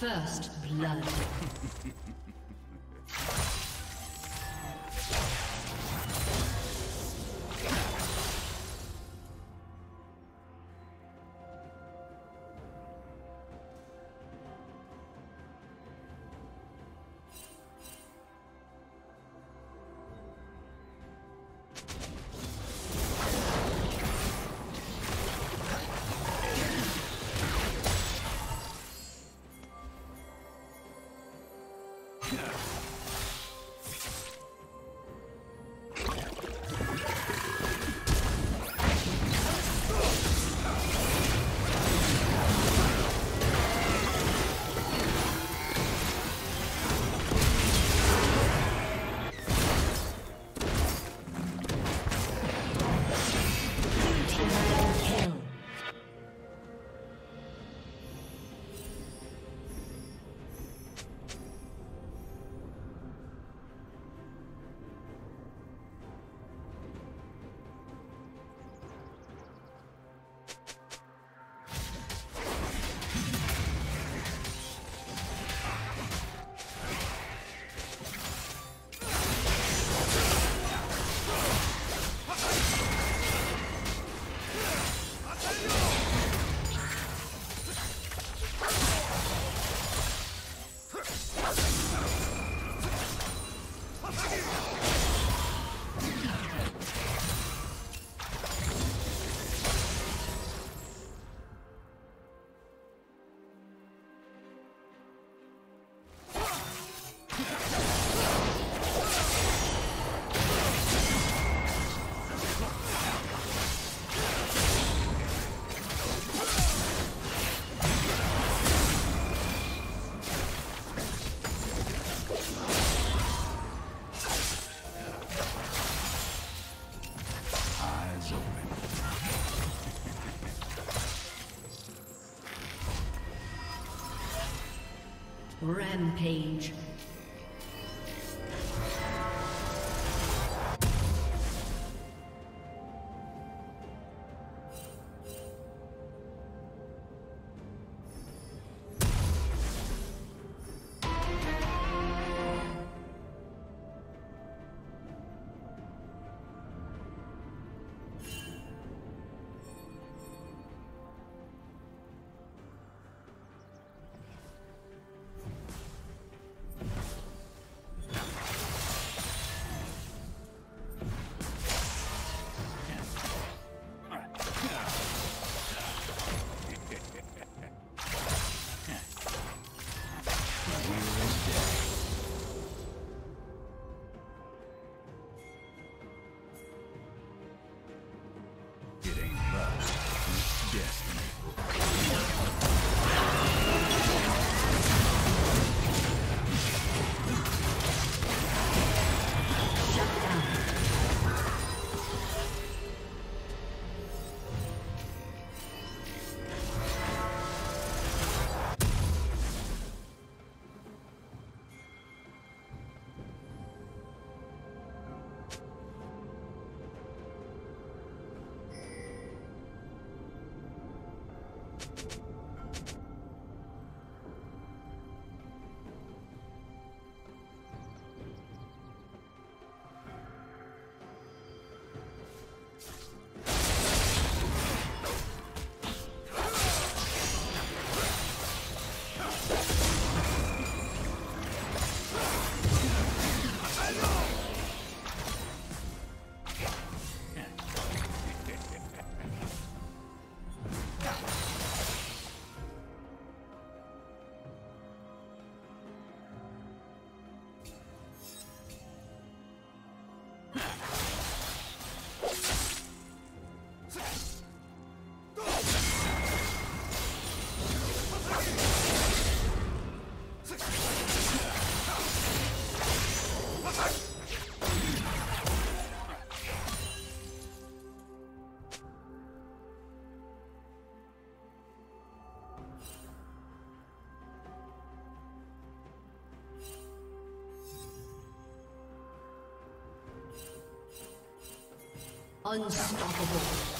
First blood. Rampage. Unstoppable.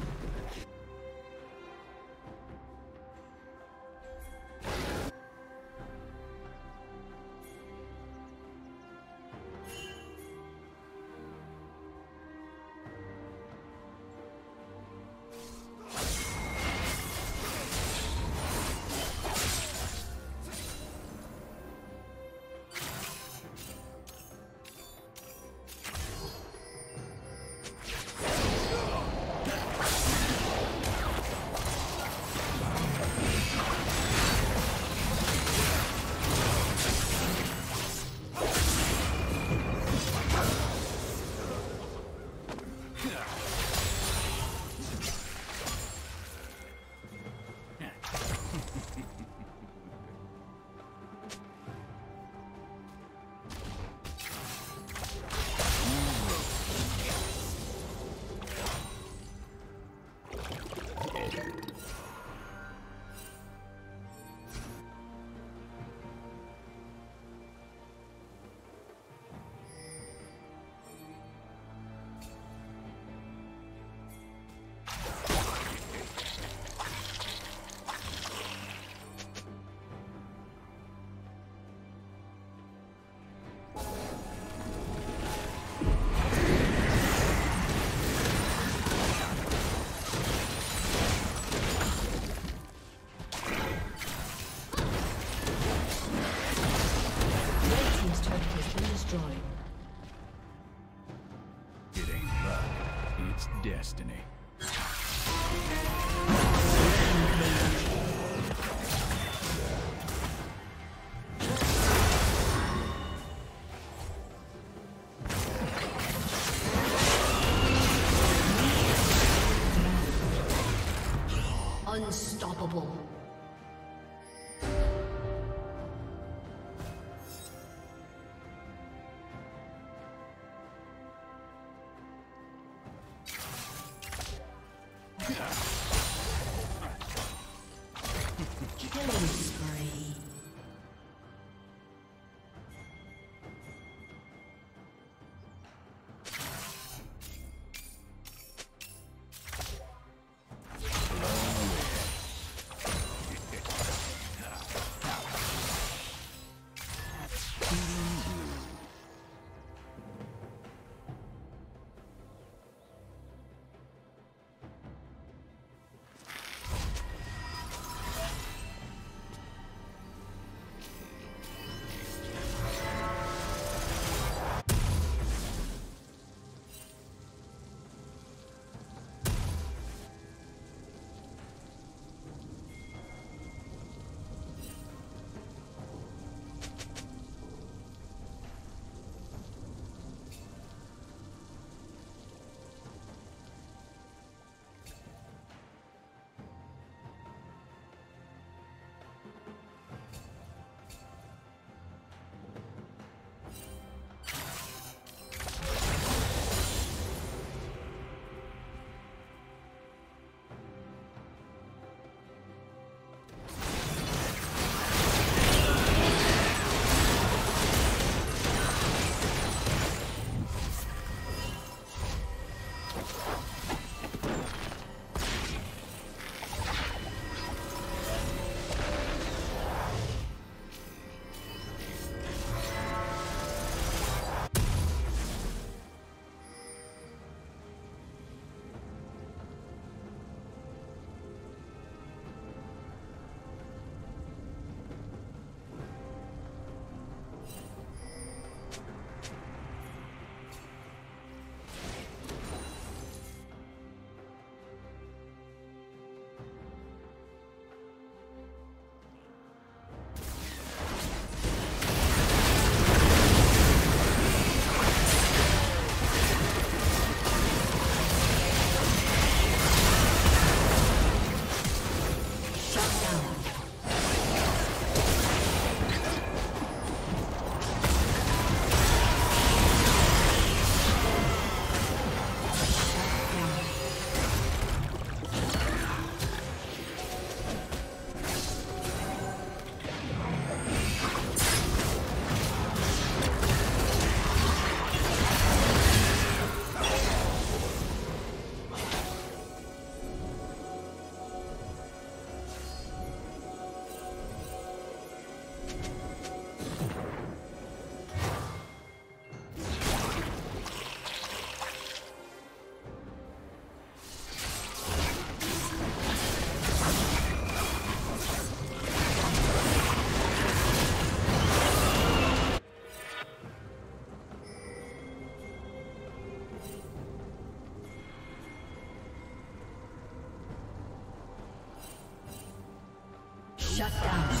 destiny. Unstoppable. Shut down.